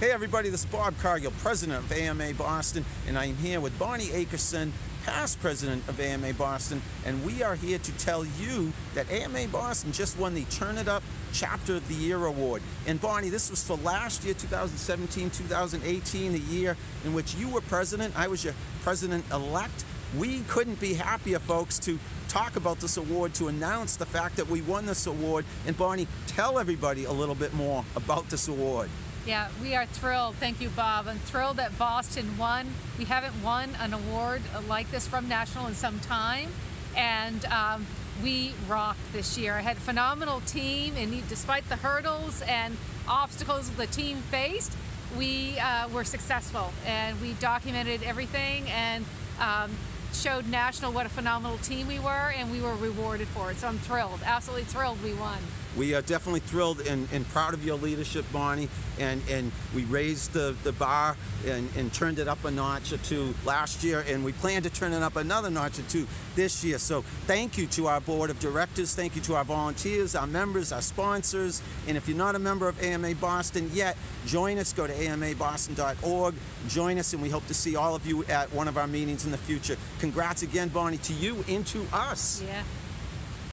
Hey everybody, this is Bob Cargill, President of AMA Boston, and I am here with Bonnie Akerson, past President of AMA Boston, and we are here to tell you that AMA Boston just won the Turn It Up Chapter of the Year Award. And Bonnie, this was for last year, 2017-2018, the year in which you were President, I was your President-elect. We couldn't be happier, folks, to talk about this award, to announce the fact that we won this award. And Bonnie, tell everybody a little bit more about this award. Yeah, we are thrilled. Thank you, Bob. I'm thrilled that Boston won. We haven't won an award like this from National in some time, and um, we rocked this year. I had a phenomenal team, and despite the hurdles and obstacles the team faced, we uh, were successful, and we documented everything and um, showed National what a phenomenal team we were, and we were rewarded for it. So I'm thrilled, absolutely thrilled we won. We are definitely thrilled and, and proud of your leadership, Bonnie, and, and we raised the, the bar and, and turned it up a notch or two last year, and we plan to turn it up another notch or two this year. So thank you to our board of directors, thank you to our volunteers, our members, our sponsors, and if you're not a member of AMA Boston yet, join us, go to amaboston.org, join us, and we hope to see all of you at one of our meetings in the future. Congrats again, Bonnie, to you and to us. Yeah.